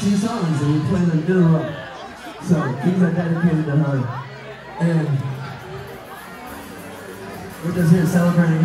two songs and we play them in a row. So these are dedicated to her. And we're just here celebrating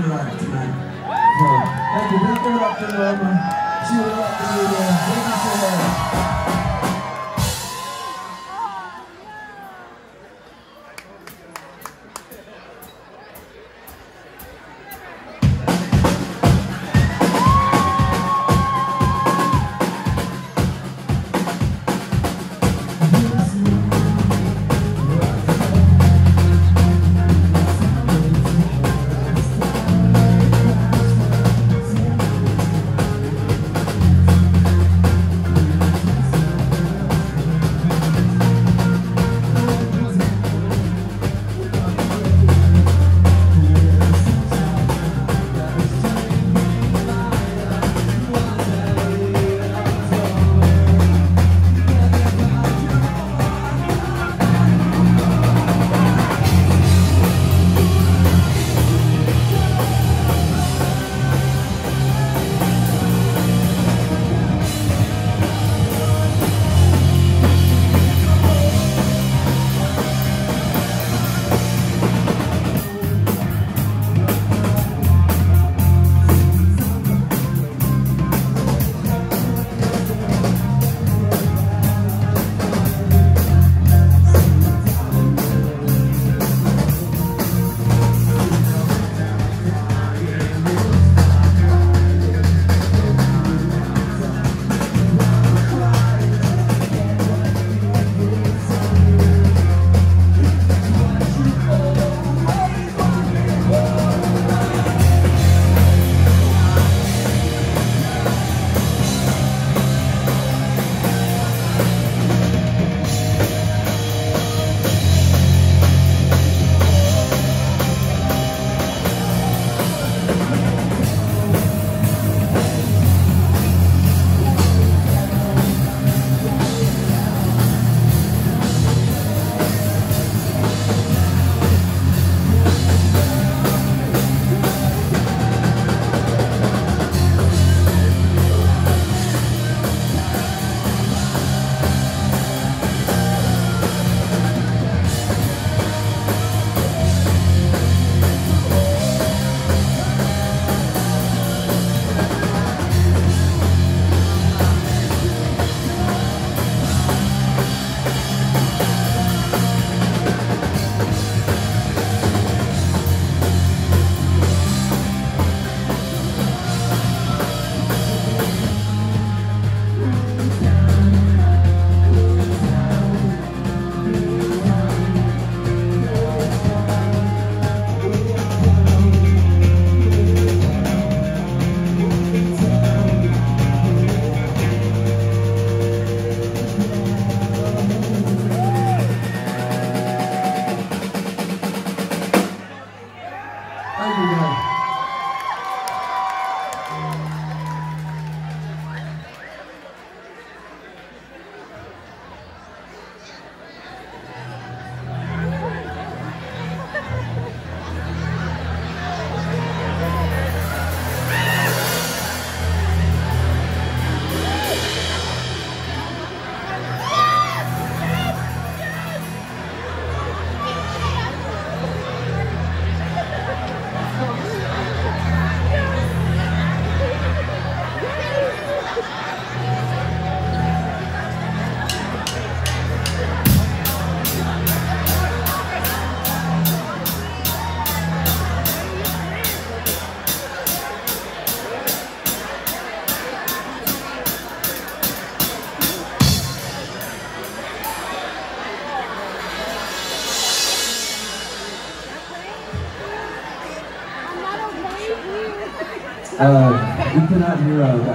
not hero.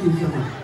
Thank you so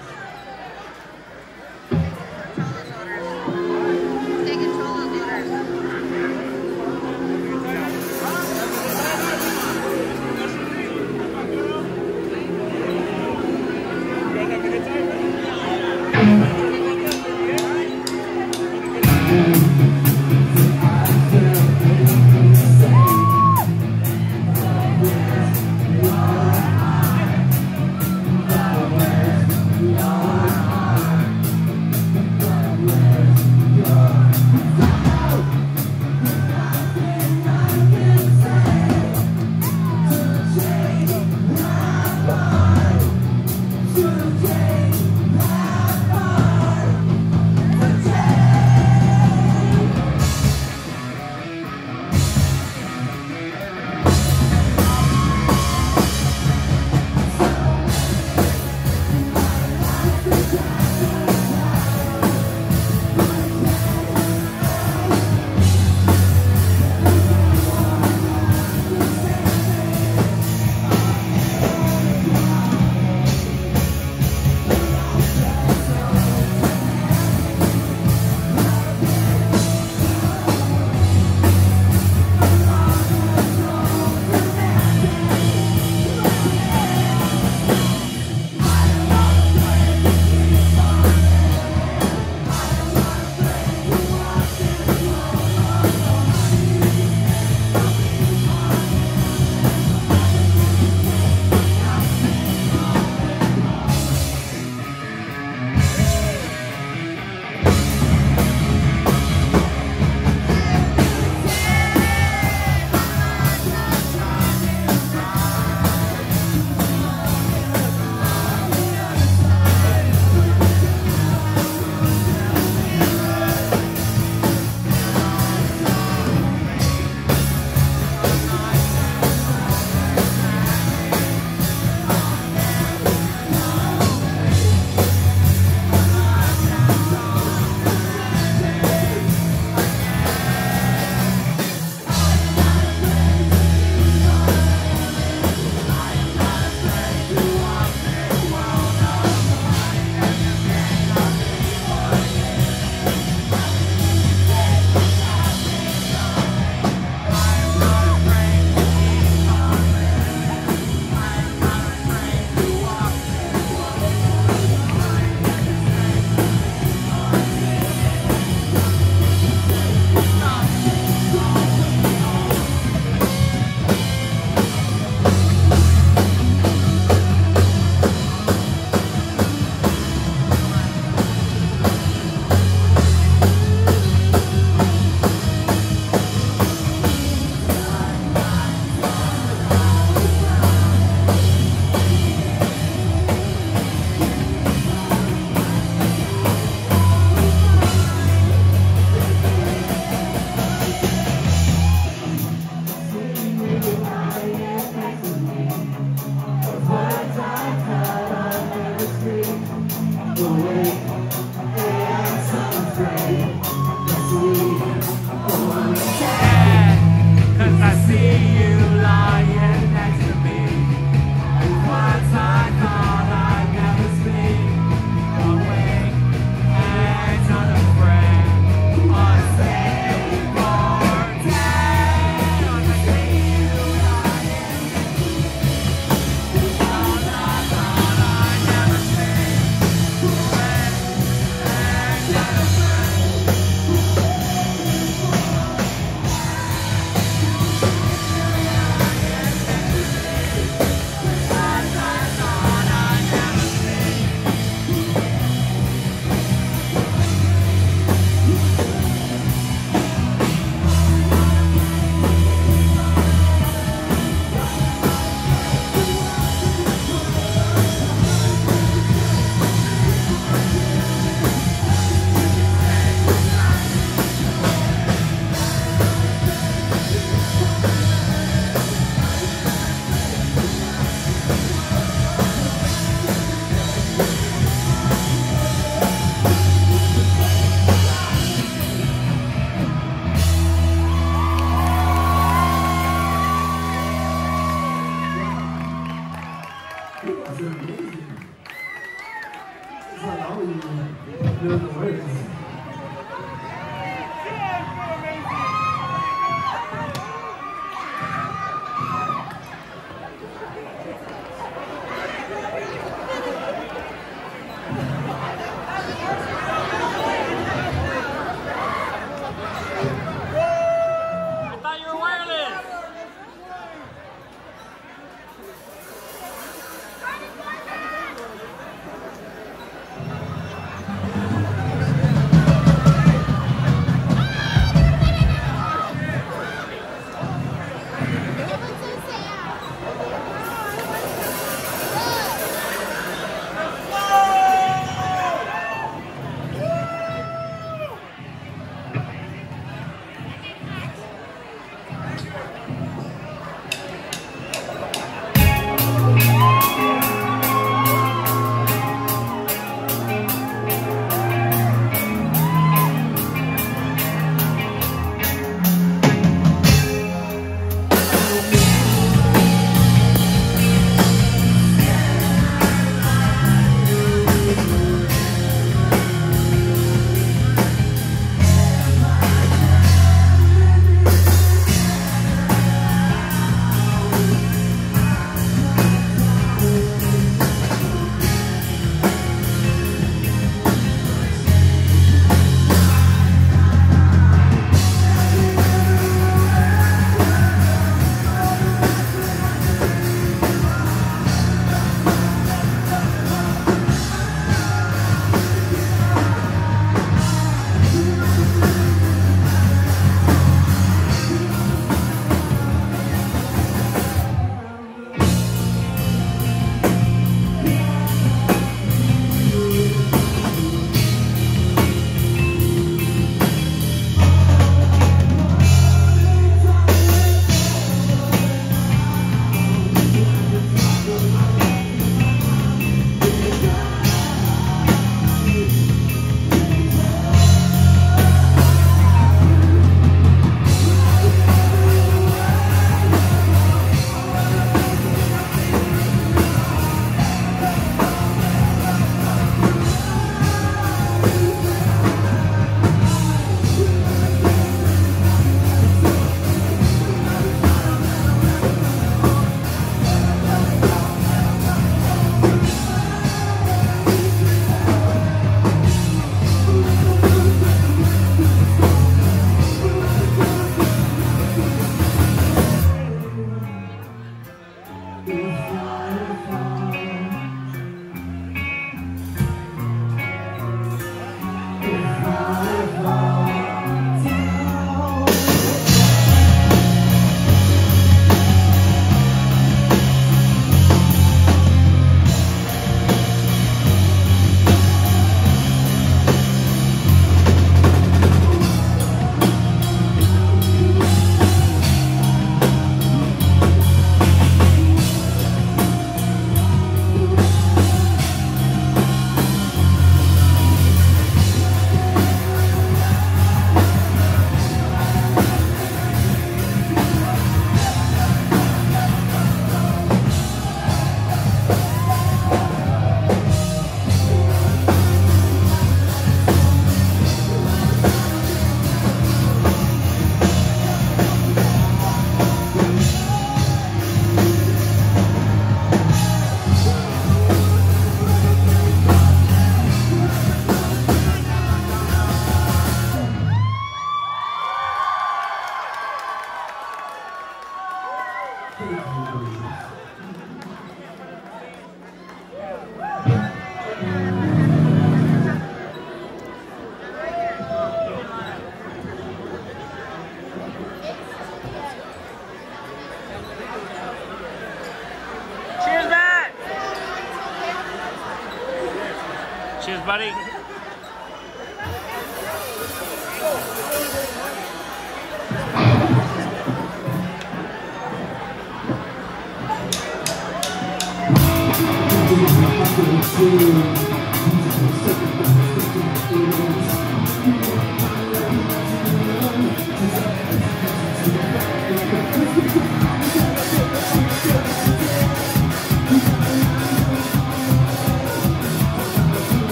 Cheers,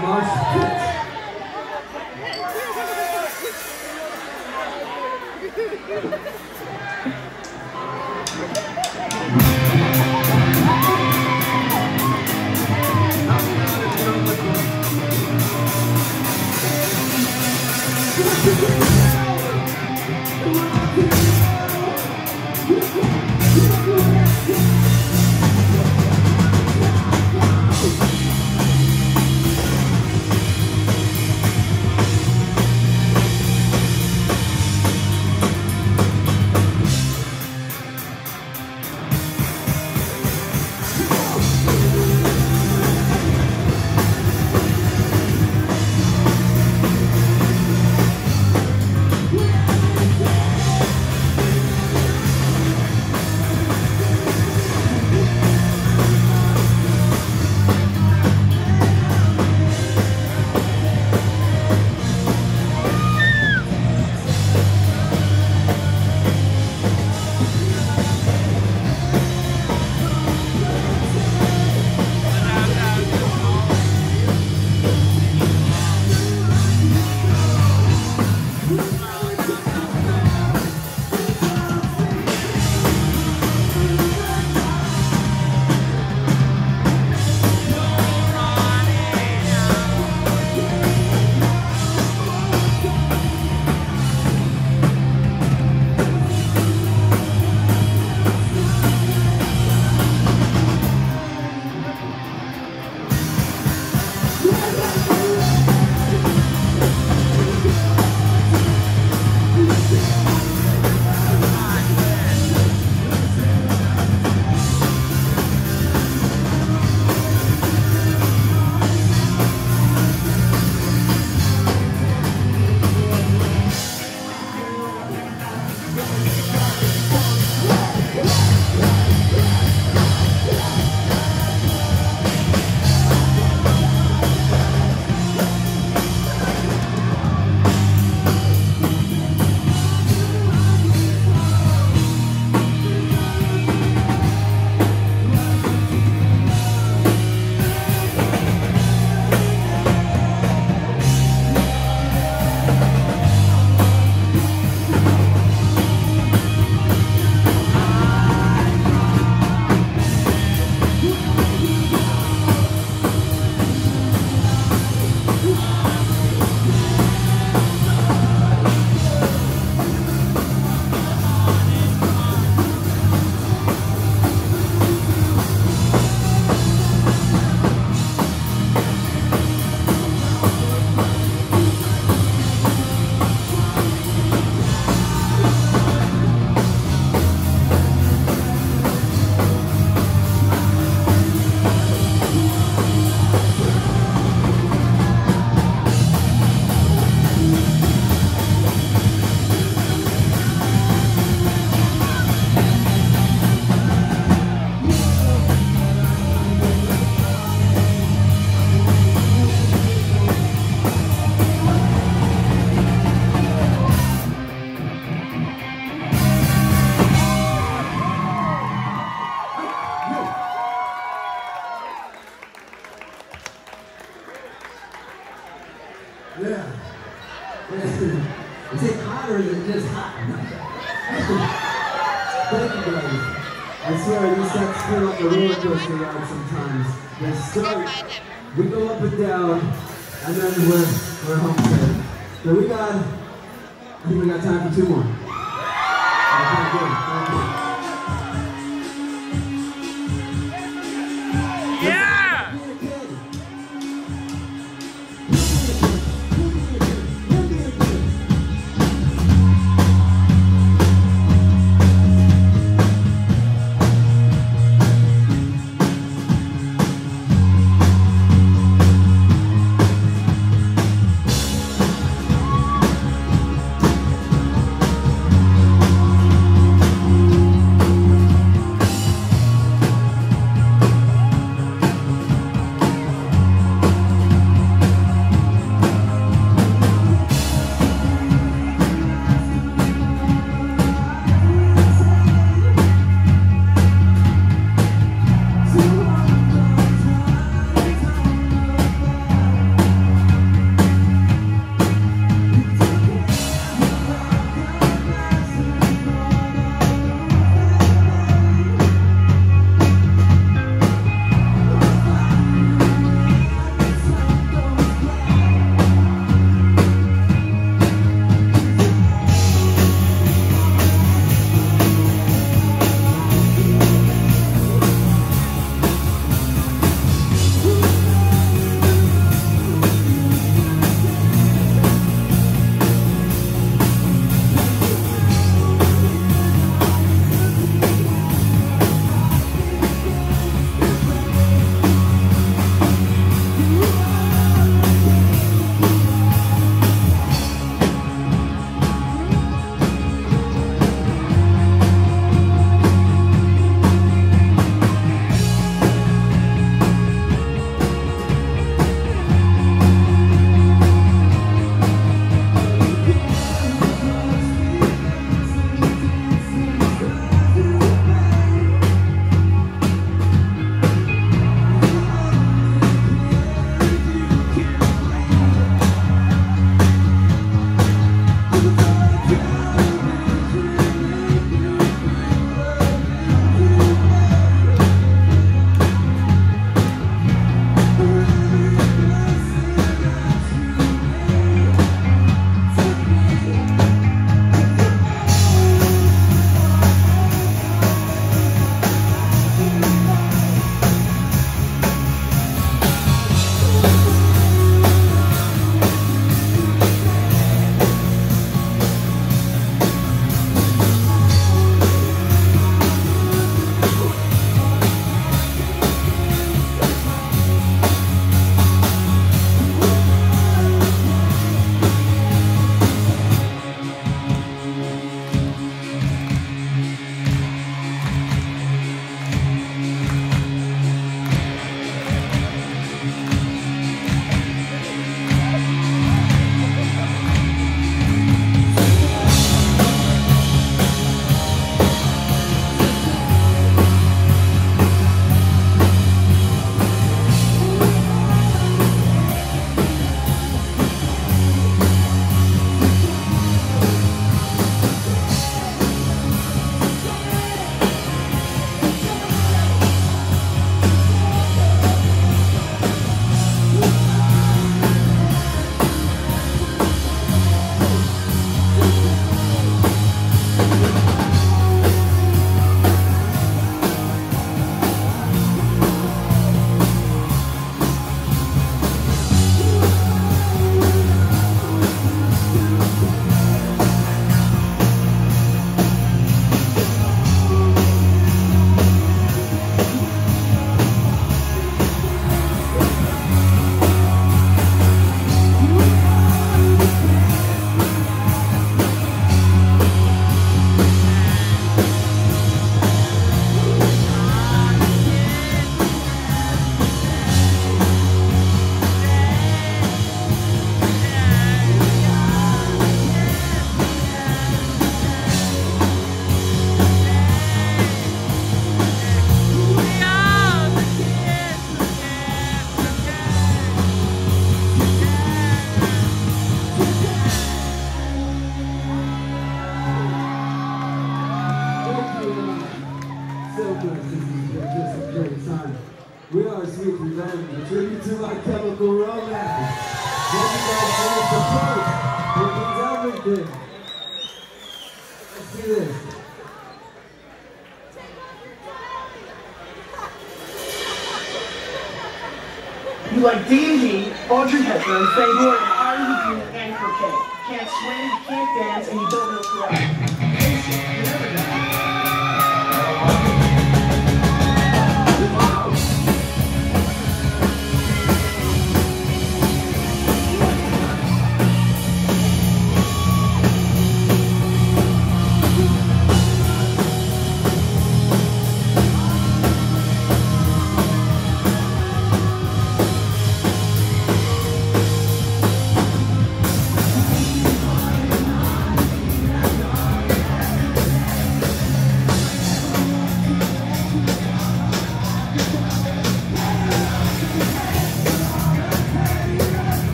ます。